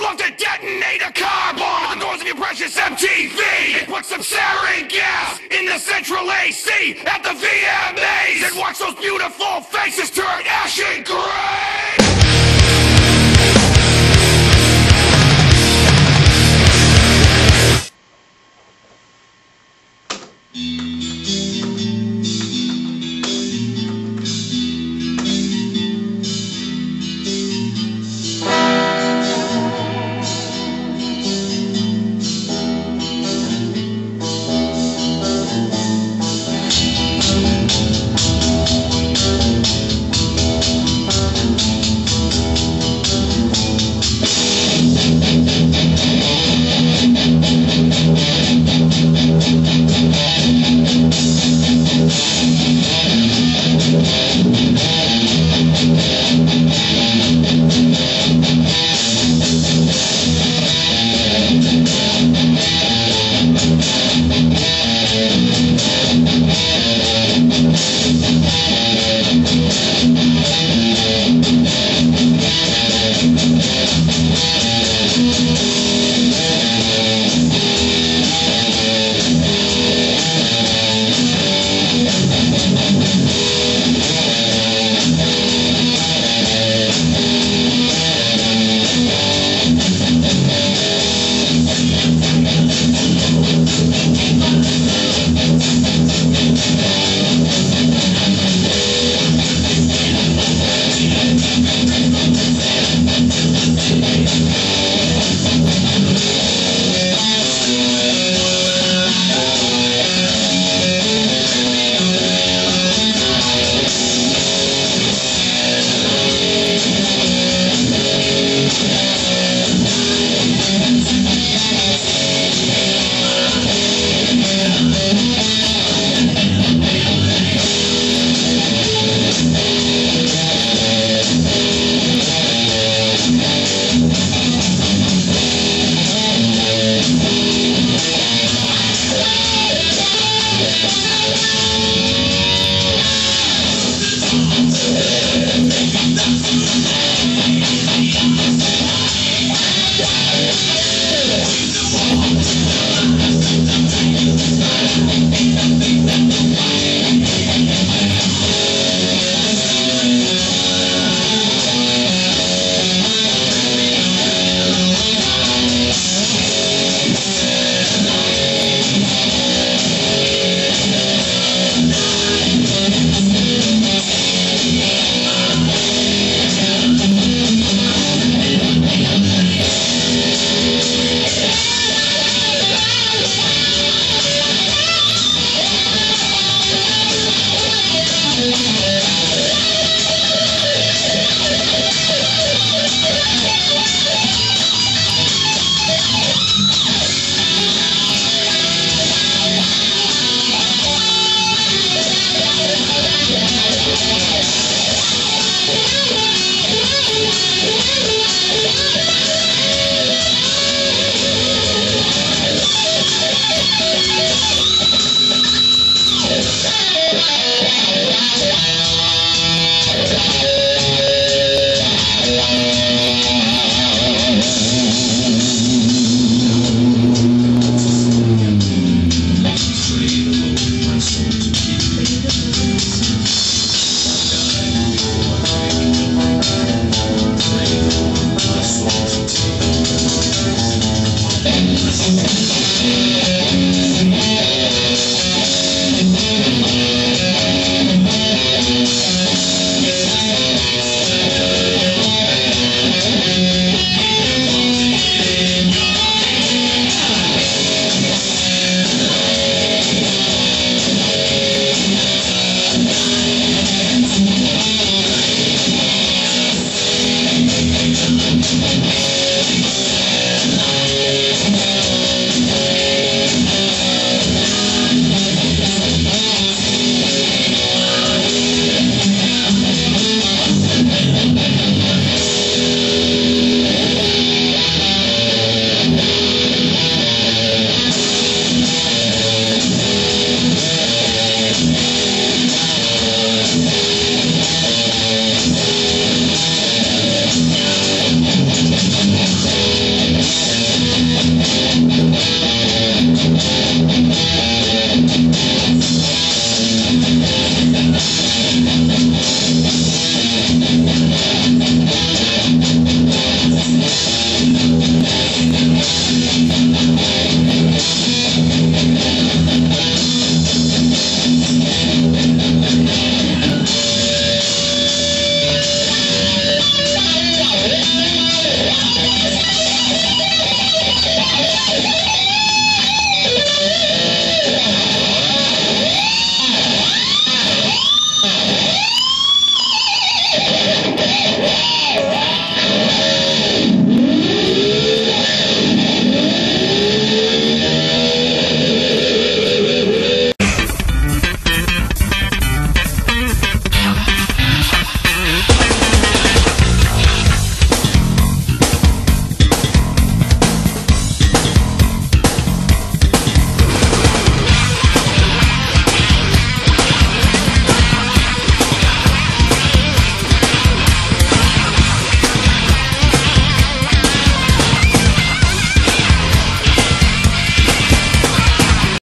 Love to detonate a car bomb. The doors of your precious MTV and put some sarin gas in the central AC at the VMAs and watch those beautiful faces turn ashen green.